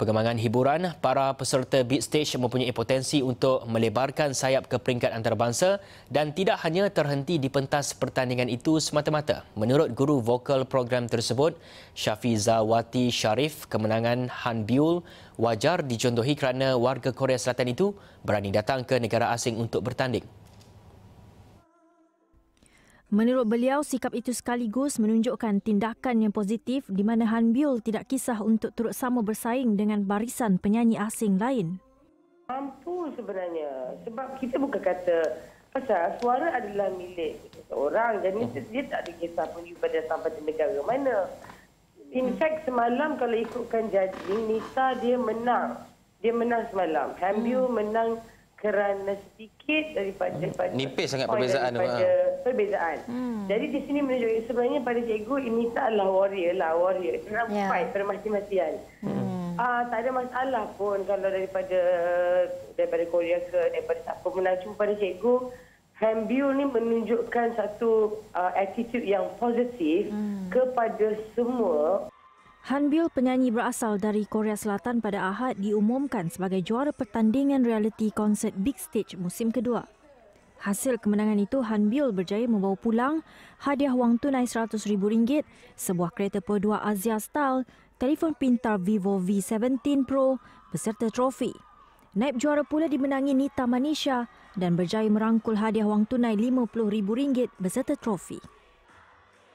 Perkembangan hiburan, para peserta Beat Stage mempunyai potensi untuk melebarkan sayap ke peringkat antarabangsa dan tidak hanya terhenti di pentas pertandingan itu semata-mata. Menurut guru vokal program tersebut, Syafizawati Sharif, kemenangan Han Biul wajar dicontohi kerana warga Korea Selatan itu berani datang ke negara asing untuk bertanding. Menurut beliau, sikap itu sekaligus menunjukkan tindakan yang positif di mana Han Biol tidak kisah untuk turut sama bersaing dengan barisan penyanyi asing lain. Mampu sebenarnya. Sebab kita bukan kata pasal suara adalah milik seseorang. Jadi hmm. dia tak ada kisah pun pada sampai di negara mana. In fact, semalam kalau ikutkan judging, Nisa dia menang. Dia menang semalam. Han hmm. menang kerana sedikit daripada, daripada nipis sangat perbezaan daripada tu, perbezaan. Hmm. Jadi di sini menunjukkan sebenarnya pada cikgu ini taklah warrior lah warrior. Dia yeah. fight pada mati-matian. Hmm. Ah tak ada masalah pun kalau daripada daripada Korea ke daripada siapa menang cuma pada cikgu Hambiu ni menunjukkan satu uh, attitude yang positif hmm. kepada semua Han Bill, penyanyi berasal dari Korea Selatan pada Ahad diumumkan sebagai juara pertandingan reality konsert Big Stage musim kedua. Hasil kemenangan itu, Han Bill berjaya membawa pulang hadiah wang tunai RM100,000, sebuah kereta P2 Asia Style, telefon pintar Vivo V17 Pro beserta trofi. Naib juara pula dimenangi Nita Manisha dan berjaya merangkul hadiah wang tunai RM50,000 beserta trofi.